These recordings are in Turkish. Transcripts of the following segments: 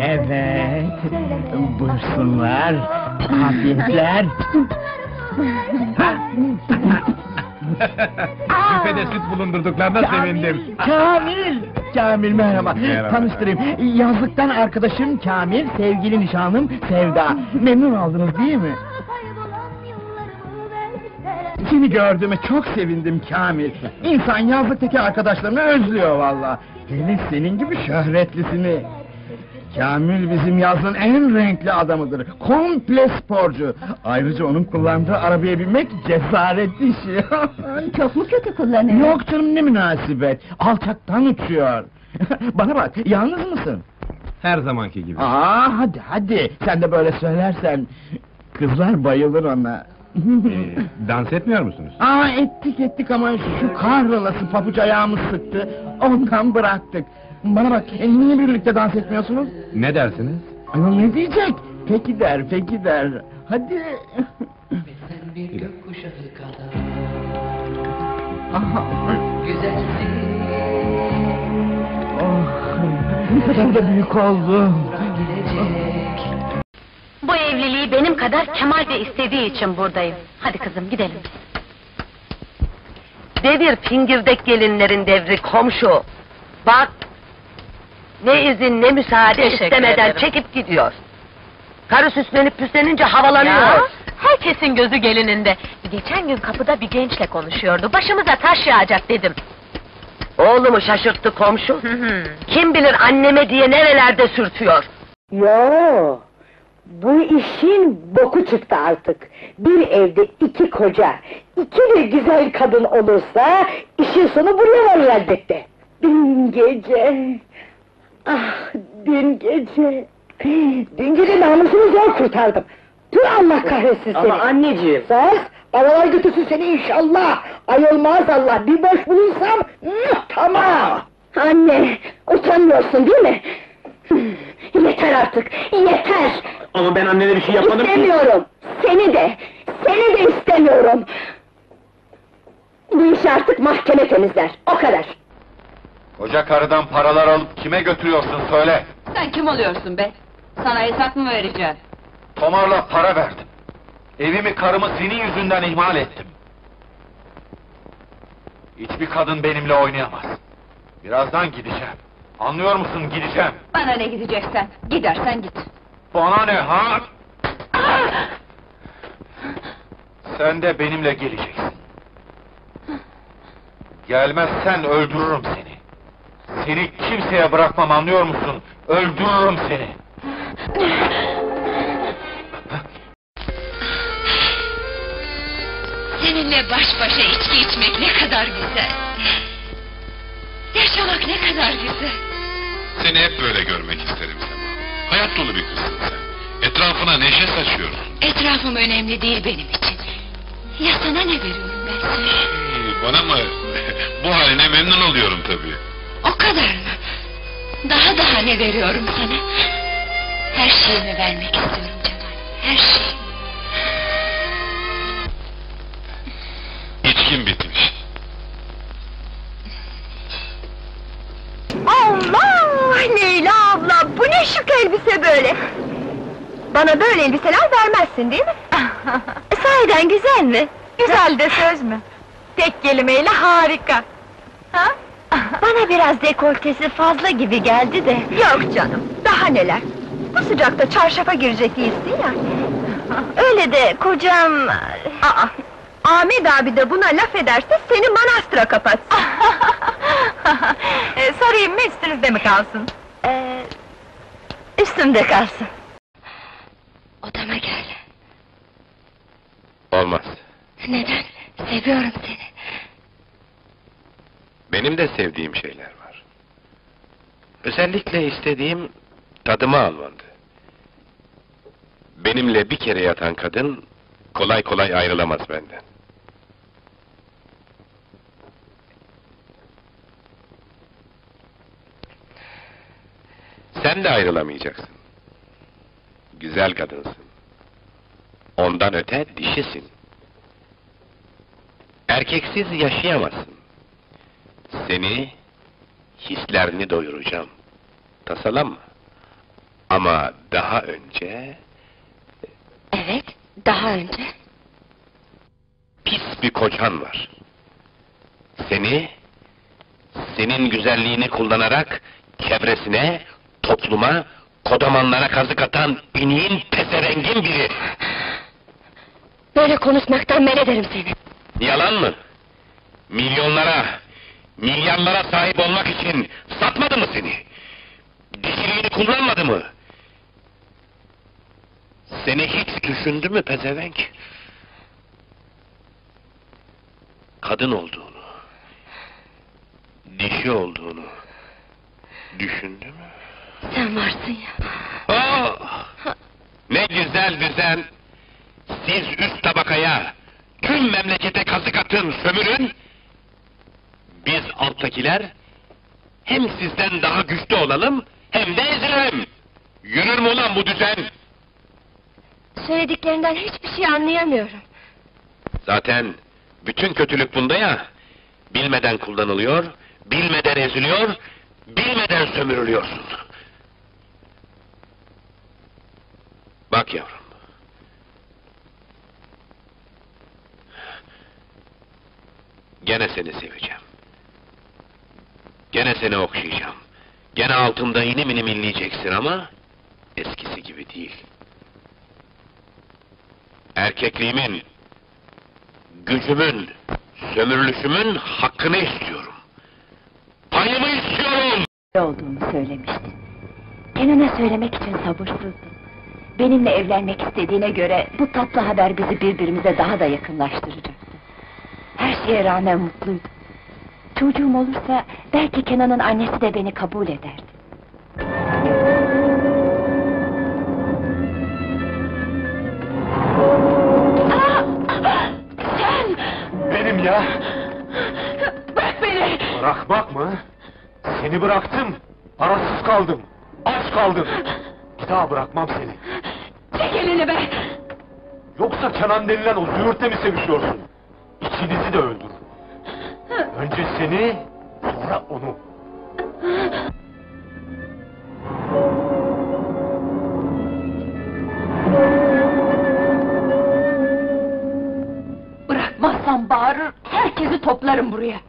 Evet. Buyursunlar. Afiyetler. Büfede süt bulundurduklarına sevindim. Kamil! Kamil merhaba. Merhaba. Tanıştırayım. Yazlıktan arkadaşım Kamil, sevgili nişanlım Sevda. Memnun oldunuz değil mi? Seni gördüğüme çok sevindim Kamil. İnsan yazlıktaki arkadaşlarını özlüyor valla. Hele senin gibi şöhretlisini. Kamil bizim yazın en renkli adamıdır. Komple sporcu. Ayrıca onun kullandığı arabaya binmek cesaret işi. Çok mu kötü kullanıyor? Yok canım ne münasebet. Alçaktan uçuyor. Bana bak yalnız mısın? Her zamanki gibi. Aa hadi hadi sen de böyle söylersen kızlar bayılır ona. Ee, dans etmiyor musunuz? Aa ettik ettik ama şu kahrolası papuç ayağımı sıktı. Ondan bıraktık. Bana bak niye birlikte dans etmiyorsunuz? Ne dersiniz? Ayol ne diyecek? Peki der peki der. Hadi. Sen bir gökkuşağı kadar Aha. güzelsin Oh, ne kadar da büyük oldum. Gelecek Bu evliliği benim kadar Kemal de istediği için buradayım. Hadi kızım gidelim. Devir fingirdek gelinlerin devri komşu. Bak, ne izin ne müsaade Teşekkür istemeden ederim. çekip gidiyor. Karı süslenip püslenince havalanıyor. Ya, herkesin gözü gelininde. Geçen gün kapıda bir gençle konuşuyordu. Başımıza taş yağacak dedim. Oğlumu şaşırttı komşu. Hı hı. Kim bilir anneme diye nerelerde sürtüyor. Yo, bu işin boku çıktı artık. Bir evde iki koca, iki de güzel kadın olursa işin sonu buraya varır elbette. Dün gece, ah dün gece, dün gece namusumu zor kurtardım. Tüh Allah kahretsin seni. anneciğim. Sus, babalar götürsün seni inşallah. Ayol maazallah bir boş bulursam, müh, tamam. Anne, utanmıyorsun değil mi? Yeter artık, yeter! Ama ben annene bir şey İstemiyorum! Seni de, seni de istemiyorum! Bu işi artık mahkeme temizler, o kadar! Koca karıdan paralar alıp kime götürüyorsun söyle. Sen kim oluyorsun be? Sana hesap mı vereceğim? Tomarla para verdim. Evimi karımı senin yüzünden ihmal ettim. Hiçbir kadın benimle oynayamaz. Birazdan gideceğim. Anlıyor musun gideceğim. Bana ne gideceksen? Gidersen git. Bana ne ha? Sen de benimle geleceksin. Gelmezsen öldürürüm seni. Seni kimseye bırakmam anlıyor musun? Öldürürüm seni. Seninle baş başa içki içmek ne kadar güzel. Yaşamak ne kadar güzel. Seni hep böyle görmek isterim Sema. Hayat dolu bir kızsın sen. Etrafına neşe saçıyorsun. Etrafım önemli değil benim için. Ya sana ne veriyorum ben. Hey, bana mı? Bu haline memnun oluyorum tabii. O kadar mı? Daha daha ne veriyorum sana? Her şeyimi vermek istiyorum Cemal. Her şeyimi. İçkin bitmiş. Allah! Leyla abla, bu ne şık elbise böyle? Bana böyle elbiseler vermezsin değil mi? Sahiden güzel mi? Güzel de söz mü? Tek kelimeyle harika. Ha? Bana biraz dekoltesi fazla gibi geldi de. Yok canım, daha neler. Bu sıcakta çarşafa girecek değilsin ya. Öyle de kocam... Aa, Ahmet abi de buna laf ederse seni manastıra kapatsın. e, sorayım mı üstünüzde mi kalsın? Ee, üstümde kalsın. Odama gel. Olmaz. Neden? Seviyorum seni. Benim de sevdiğim şeyler var. Özellikle istediğim tadımı almandı. Benimle bir kere yatan kadın kolay kolay ayrılamaz benden. Sen de ayrılamayacaksın. Güzel kadınsın. Ondan öte dişisin. Erkeksiz yaşayamazsın. Seni, hislerini doyuracağım. Tasalanma. Ama daha önce Evet, daha önce. pis bir kocan var. Seni, senin güzelliğini kullanarak çevresine, topluma, kodamanlara kazık atan iniğin pezerengin biri. Böyle konuşmaktan men ederim seni. Yalan mı? Milyonlara, milyarlara sahip olmak için satmadı mı seni? Dişiliğini kullanmadı mı? Seni hiç düşündü mü pezevenk? Kadın olduğunu, dişi olduğunu düşündü mü? Sen varsın ya. Oh! Ne güzel düzen! Siz üst tabakaya, tüm memlekete kazık atın, sömürün. Biz alttakiler, hem sizden daha güçlü olalım, hem de ezilelim. Yürür mü ulan bu düzen? Söylediklerinden hiçbir şey anlayamıyorum. Zaten bütün kötülük bunda ya. Bilmeden kullanılıyor, bilmeden eziliyor, bilmeden sömürülüyorsun. Bak yavrum. Gene seni seveceğim. Gene seni okşayacağım. Gene altımda inim inim inleyeceksin ama eskisi gibi değil. Erkekliğimin, gücümün, sömürülüşümün hakkını istiyorum. Payımı istiyorum! olduğunu söylemiştin. Kenan'a söylemek için sabırsızdım. Benimle evlenmek istediğine göre bu tatlı haber bizi birbirimize daha da yakınlaştıracaktı. Her şeye rağmen mutluydum. Çocuğum olursa belki Kenan'ın annesi de beni kabul ederdi. Sen! Benim ya! Bırak beni! Bırakmak mı? Seni bıraktım, parasız kaldım, aç kaldım. Bir daha bırakmam seni. Çek elini be! Yoksa Kenan denilen o züğürtle mi sevişiyorsun? İkinizi de öldür. Önce seni, sonra onu. Bırakmazsan bağırır, herkesi toplarım buraya.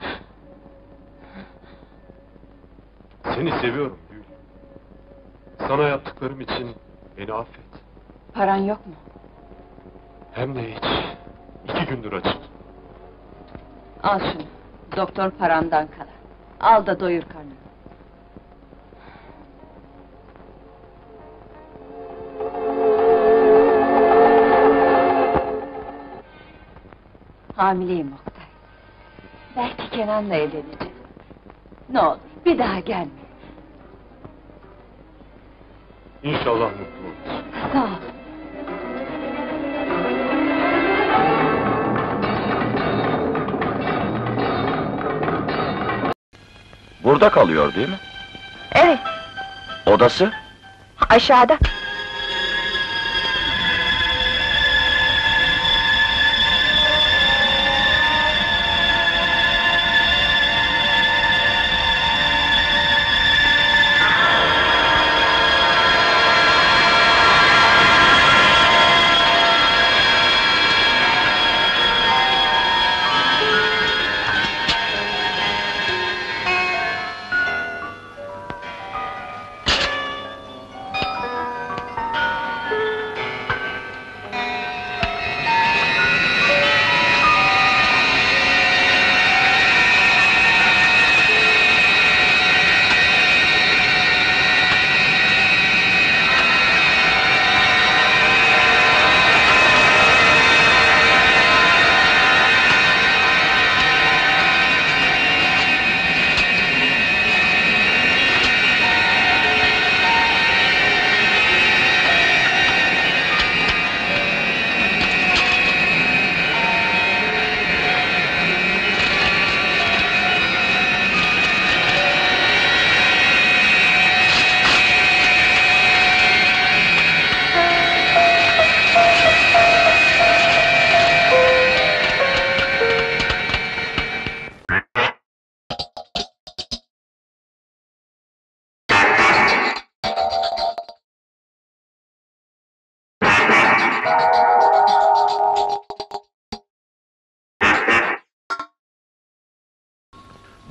Seni seviyorum Gül. Sana yaptıklarım için beni affet. Paran yok mu? Hem de hiç. İki gündür açım. Al şunu, doktor parandan kalan. Al da doyur karnını. Hamileyim Oktay. Belki Kenan'la evleneceğim. Ne olur bir daha gelme. İnşallah mutlu olursun. Sağ ol. Burada kalıyor değil mi? Evet, Odası? aşağıda.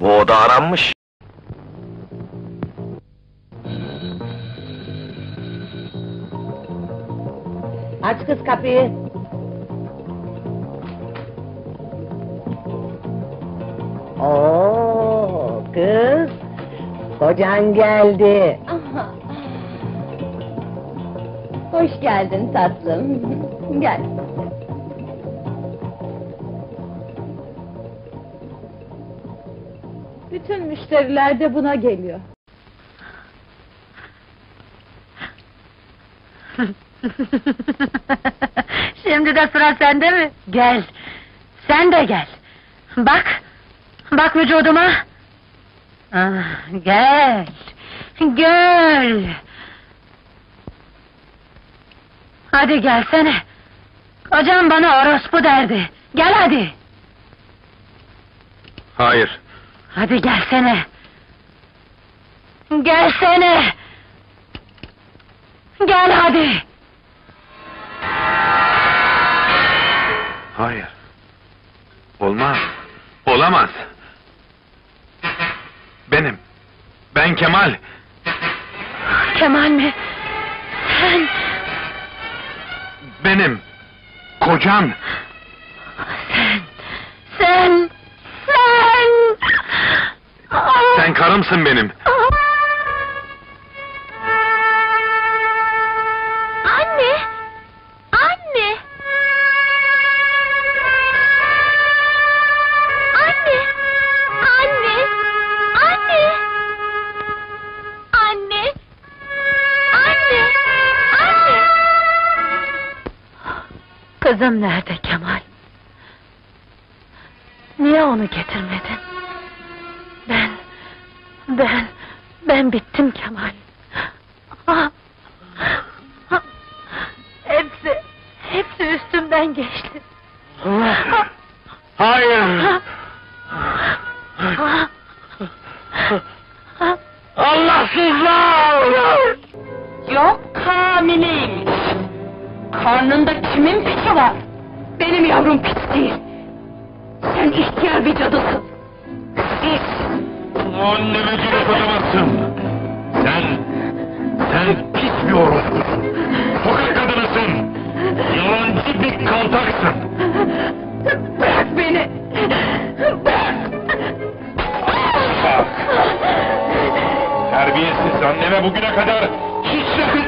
Bu oda aranmış. Aç kız kapıyı. Oo kız. Kocan geldi. Hoş geldin tatlım. Gel. Bütün müşteriler de buna geliyor. Şimdi de sıra sende mi? Gel. Sen de gel. Bak. Bak vücuduma. Ah, gel. Gel. Hadi gelsene. Kocam bana orospu derdi. Gel hadi. Hayır. Hadi gelsene. Gelsene. Gel hadi. Hayır. Olmaz. Olamaz. Benim. Ben Kemal. Kemal mi? Sen... Benim. Kocan. Sen... Sen... Sen... Sen karımsın benim. Kızım nerede Kemal? Niye onu getirmedin? Ben... Ben... Ben bittim Kemal. Hepsi... Hepsi üstümden geçti. Hayır. Karnında kimin piti var? Benim yavrum pis değil. Sen ihtiyar bir cadısın. Pis. Anneme gülüp atamazsın. Sen, sen pis bir orospusun. Sokak kadınısın. Yalancı bir kaltaksın. Bırak beni. Bırak. Terbiyesiz anneme bugüne kadar hiç sakın...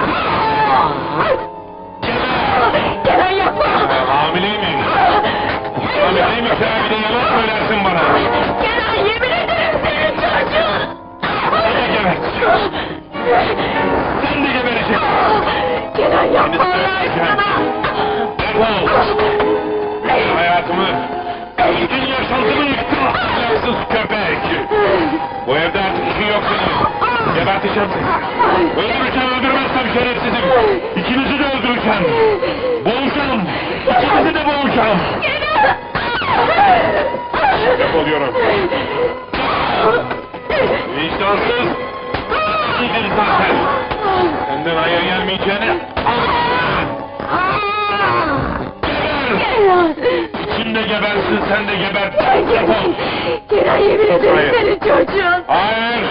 Öldüreceğim. Boğacağım. İkinizi de boğacağım. Defoluyorum. Vicdansız. Gidin zaten. Senden hayır. Geber! İçinde gebersin, sen de geber. Defol! Kenan yemin ederim senin çocuğun. Hayır!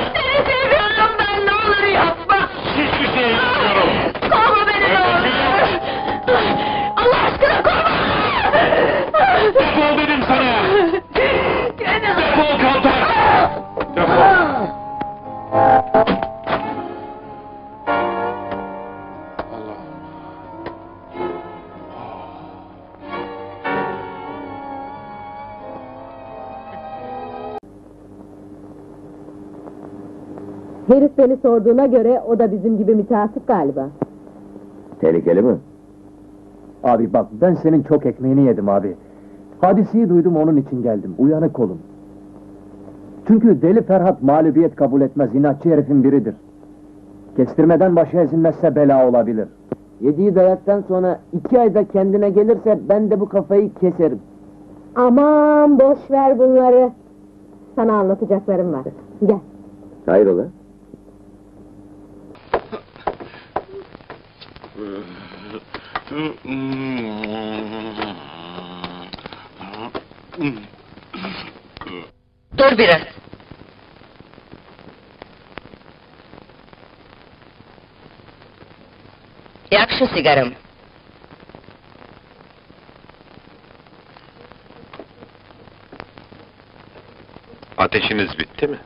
Beni sorduğuna göre o da bizim gibi mütehassıp galiba. Tehlikeli mi? Abi bak ben senin çok ekmeğini yedim abi. Hadiseyi duydum onun için geldim. Uyanık olun. Çünkü deli Ferhat mağlubiyet kabul etmez. inatçı herifin biridir. Kestirmeden başı ezilmezse bela olabilir. Yediği dayaktan sonra iki ayda kendine gelirse ben de bu kafayı keserim. Aman boş ver bunları. Sana anlatacaklarım var. Gel. Hayrola? Dur biraz. Yak şu sigaramı. Ateşiniz bitti mi?